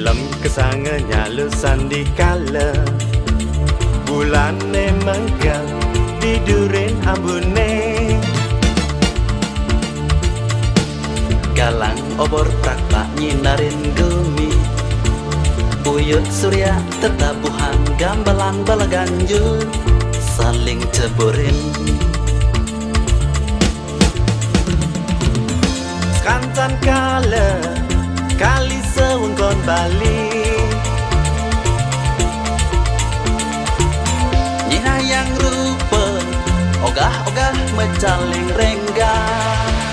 Malam kesanganya lusan di kala. Bulan menggal tidurin ambune. Galang obor tak tak nyinarin gumi Buyut surya tetabuhan gambalan balaganjur Saling ceburin. Kantan kala Ogah-ogah mecaling renggah